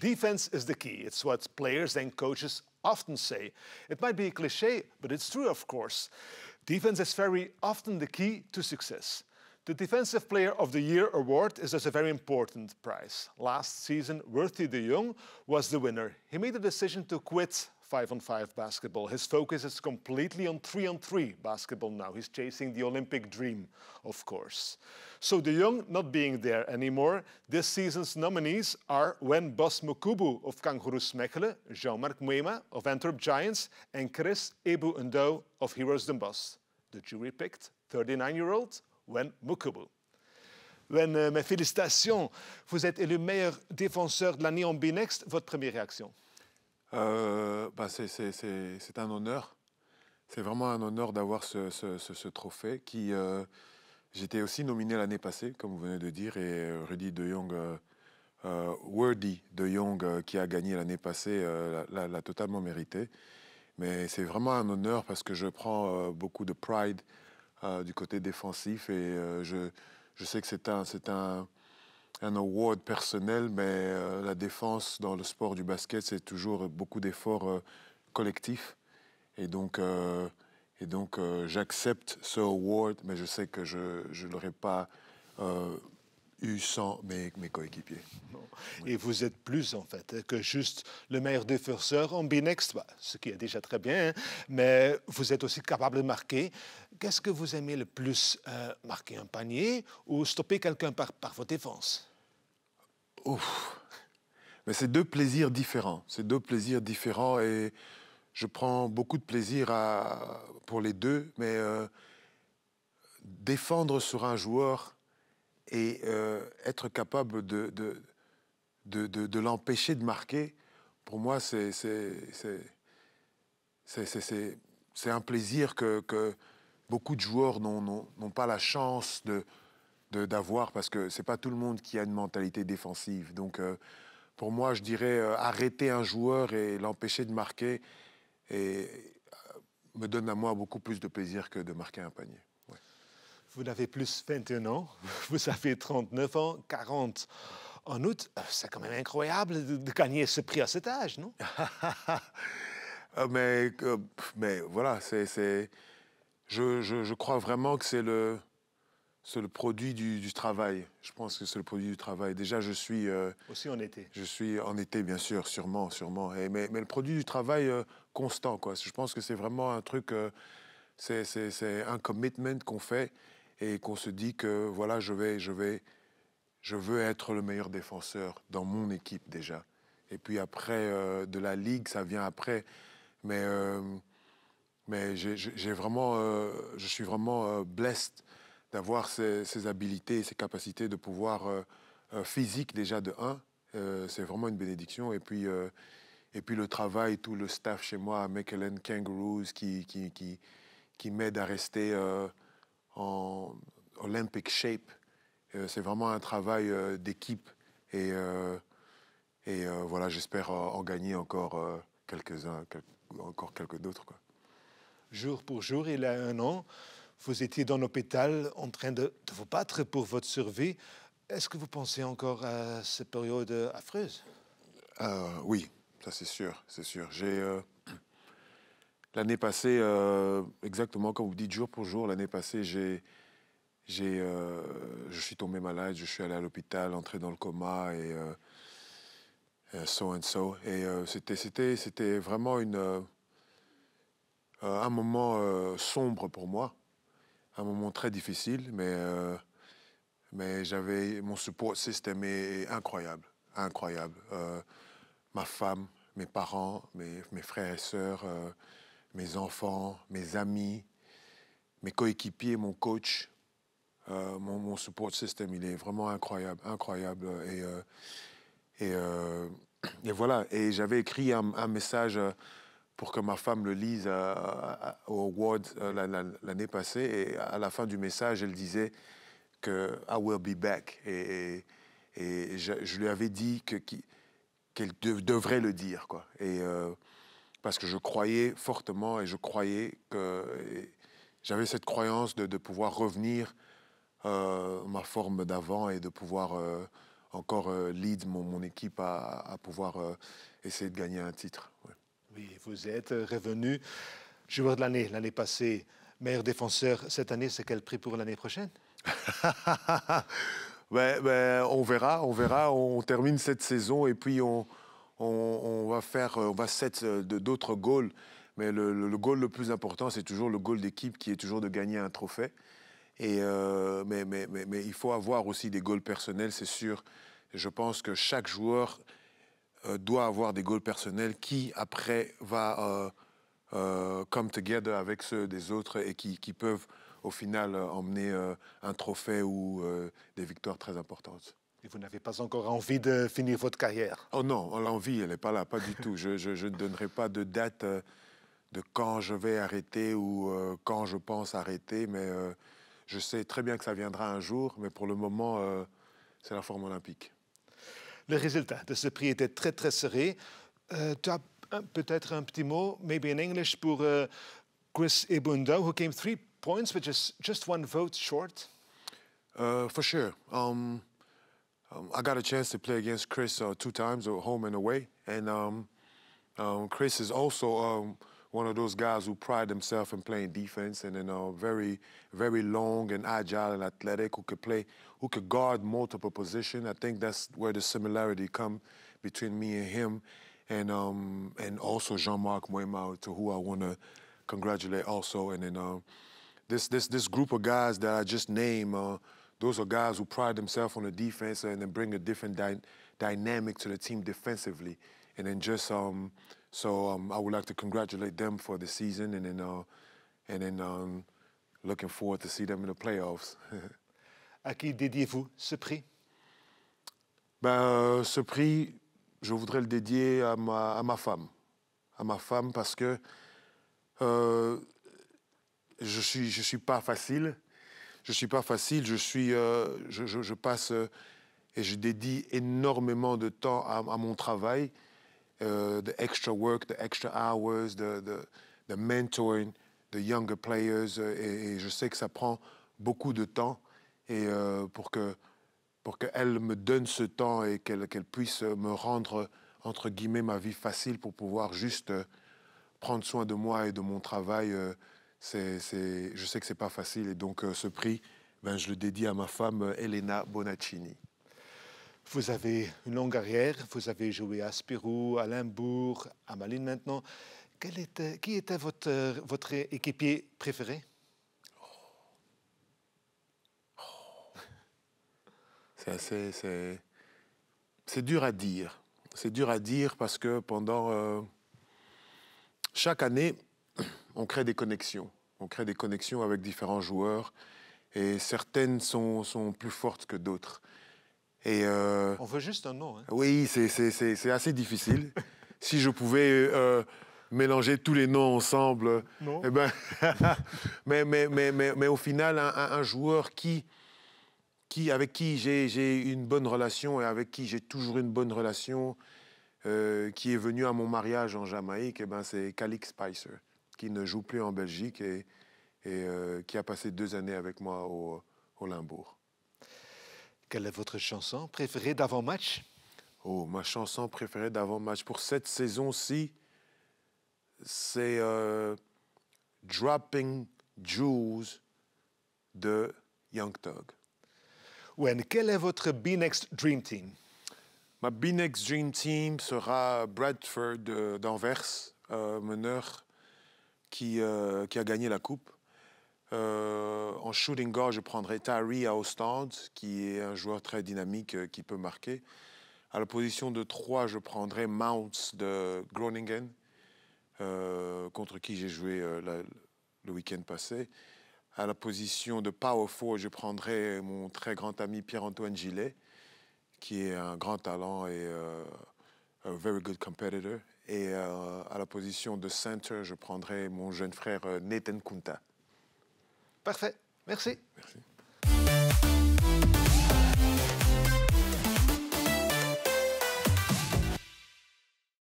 Defense is the key. It's what players and coaches often say. It might be a cliche, but it's true, of course. Defense is very often the key to success. The Defensive Player of the Year award is thus a very important prize. Last season, Worthy de Jong was the winner. He made the decision to quit five on five basketball. His focus is completely on three on three basketball now. He's chasing the Olympic dream, of course. So de Jong not being there anymore, this season's nominees are Wen Bos Mukubu of Kangaroos Mechelen, Jean-Marc Muema of Antwerp Giants, and Chris Ebu Ndo of Heroes Den Bosch. The jury picked 39-year-old Wen Mukubu. Wen, euh, mes félicitations. Vous êtes élu meilleur défenseur de l'année en B-Next. Votre première réaction euh, bah C'est un honneur. C'est vraiment un honneur d'avoir ce, ce, trophée qui... Euh, J'étais aussi nominé l'année passée, comme vous venez de dire, et euh, Rudy de Jong, euh, euh, de Jong, qui a gagné l'année passée, l'a totalement mérité. Mais c'est vraiment un honneur parce que je prends beaucoup de pride du côté défensif et je, je, sais que c'est un, un, un award personnel, mais la défense dans le sport du basket, c'est toujours beaucoup d'efforts collectifs. Et donc, et donc, euh, j'accepte ce award, mais je sais que je ne l'aurais pas euh, eu sans mes, mes coéquipiers. Et vous êtes plus, en fait, que juste le meilleur défenseur en B-Next, bah, ce qui est déjà très bien, hein. mais vous êtes aussi capable de marquer. Qu'est-ce que vous aimez le plus euh, Marquer un panier ou stopper quelqu'un par, par votre défense? Ouf Mais c'est deux plaisirs différents. C'est deux plaisirs différents et je prends beaucoup de plaisir à, pour les deux, mais euh, défendre sur un joueur et euh, être capable de, de, de, de l'empêcher de marquer, pour moi, c'est un plaisir que, que, beaucoup de joueurs n'ont pas la chance d'avoir parce que c'est pas tout le monde qui a une mentalité défensive. Donc, euh, pour moi, je dirais arrêter un joueur et l'empêcher de marquer euh, me donne à moi beaucoup plus de plaisir que de marquer un panier. Vous n'avez plus 21 ans, vous avez 39 ans, 40 en août. Euh, c'est quand même incroyable de, gagner ce prix à cet âge, non? Euh, mais, mais voilà, c'est, je, je, je, crois vraiment que c'est le, c'est le produit du, travail. Je pense que c'est le produit du travail. Déjà, je suis... Euh, Aussi en été. Je suis en été, bien sûr, sûrement, sûrement. Et, mais, mais, le produit du travail euh, constant, quoi. Je pense que c'est vraiment un truc... Euh, c'est un commitment qu'on fait et qu'on se dit que, voilà, je vais, je vais... Je veux être le meilleur défenseur dans mon équipe, déjà. Et puis après, de la ligue, ça vient après. Mais... mais j'ai vraiment... je suis vraiment blessed d'avoir ces, habiletés et ces capacités de pouvoir euh, euh, physique déjà de un, euh, c'est vraiment une bénédiction. Et puis, et puis le travail, tout le staff chez moi à Kangaroos qui, qui, qui m'aide à rester en Olympic shape. c'est vraiment un travail d'équipe. Et, et voilà, j'espère en gagner encore quelques-uns, encore quelques d'autres. Jour pour jour, il y a un an, vous étiez dans l'hôpital en train de, vous battre pour votre survie. Est-ce que vous pensez encore à cette période affreuse? Euh, Oui, ça c'est sûr, c'est sûr. J'ai euh, l'année passée, euh, exactement comme vous dites, jour pour jour, l'année passée, j'ai, j'ai, je suis tombé malade, je suis allé à l'hôpital, entré dans le coma et so and so. Et c'était, c'était, c'était vraiment une, un moment sombre pour moi un moment très difficile, mais, euh, mais j'avais mon support système est incroyable, incroyable. Euh, ma femme, mes parents, mes, mes frères et sœurs, euh, mes enfants, mes amis, mes coéquipiers, mon coach, mon, mon, support système, il est vraiment incroyable, incroyable. Et, et, et voilà, et j'avais écrit un, message pour que ma femme le lise au award euh, l'année passée. Et à la fin du message, elle disait que I will be back. Et, et, je, lui avais dit qu'elle devrait le dire. Quoi. Euh, parce que je croyais fortement et je croyais que j'avais cette croyance de, pouvoir revenir euh, ma forme d'avant et de pouvoir encore lead mon, mon équipe à, à pouvoir essayer de gagner un titre. Oui, vous êtes revenu joueur de l'année l'année passée, meilleur défenseur cette année. C'est quel prix pour l'année prochaine? Ben, ben, On verra, on verra. On termine cette saison et puis on, on, va faire, on va set d'autres goals. Mais le, goal le plus important, c'est toujours le goal d'équipe qui est toujours de gagner un trophée. Euh, mais, il faut avoir aussi des goals personnels, c'est sûr. Je pense que chaque joueur euh, doit avoir des goals personnels qui, après, va euh, euh, come together avec ceux des autres et qui peuvent, au final, emmener un trophée ou des victoires très importantes. Et vous n'avez pas encore envie de finir votre carrière? Oh non, l'envie, elle n'est pas là, pas du tout. Je, je, je, ne donnerai pas de date de quand je vais arrêter ou quand je pense arrêter, mais je sais très bien que ça viendra un jour, mais pour le moment, c'est la forme olympique. Le résultat de ce prix était très, très serré. Euh, tu as peut-être un petit mot, maybe in English, pour Chris Ibunda, who came three points, which is just one vote short? Uh, for sure. Um, um, I got a chance to play against Chris uh, two times, home and away. And um, um Chris is also um, one of those guys who pride himself in playing defense and then uh, very, very long and agile and athletic who could play, who could guard multiple positions. I think that's where the similarity come between me and him, and um, and also Jean-Marc Moema, to who I want to congratulate also. And then uh, this this this group of guys that I just named, uh, those are guys who pride themselves on the defense and then bring a different dy dynamic to the team defensively, and then just um, so um, I would like to congratulate them for the season and then, uh, and then um, looking forward to see them in the playoffs. à qui dédiez-vous ce prix ben, euh, Ce prix, je voudrais le dédier à ma, à ma femme. À ma femme parce que euh, je ne suis, je suis pas facile. Je suis pas facile. Je, suis, euh, je, passe euh, et je dédie énormément de temps à, mon travail. uh, the extra work, the extra hours, the mentoring, the younger players. Euh, et, et, je sais que ça prend beaucoup de temps et euh, pour que pour qu'elle me donne ce temps et qu'elle qu'elle puisse me rendre entre guillemets ma vie facile pour pouvoir juste euh, prendre soin de moi et de mon travail. Euh, je sais que c'est pas facile et donc euh, ce prix, ben, je le dédie à ma femme Elena Bonaccini. Vous avez une longue carrière, vous avez joué à Spirou, à Limbourg, à Malines maintenant. Qui était votre, votre équipier préféré? C'est C'est dur à dire. C'est dur à dire parce que pendant euh, chaque année, on crée des connexions. On crée des connexions avec différents joueurs et certaines sont, sont plus fortes que d'autres. Et euh, On veut juste un nom. Hein. Oui, c'est assez difficile. si je pouvais euh, mélanger tous les noms ensemble, non. Eh ben mais, mais, mais, mais, mais, au final, un, un joueur qui, qui, avec qui j'ai une bonne relation et avec qui j'ai toujours une bonne relation, euh, qui est venu à mon mariage en Jamaïque, eh ben, c'est Calix Spicer, qui ne joue plus en Belgique et, et euh, qui a passé deux années avec moi au, au Limbourg. Quelle est votre chanson préférée d'avant-match? Oh, ma chanson préférée d'avant-match pour cette saison-ci, c'est euh, Dropping Jewels de Young Thug. When, quel est votre B-Next Dream Team? Ma B-Next Dream Team sera Bradford d'Anvers, euh, meneur qui, euh, qui a gagné la coupe. Euh, en shooting guard, je prendrai Tyree Ostend, qui est un joueur très dynamique euh, qui peut marquer. À la position de 3, je prendrai Mounts de Groningen, contre qui j'ai joué le week-end passé. À la position de Power 4, je prendrai mon très grand ami Pierre-Antoine Gillet, qui est un grand talent et un very good competitor. Et euh, à la position de center, je prendrai mon jeune frère Nathan Kunta. Parfait. Merci. Merci.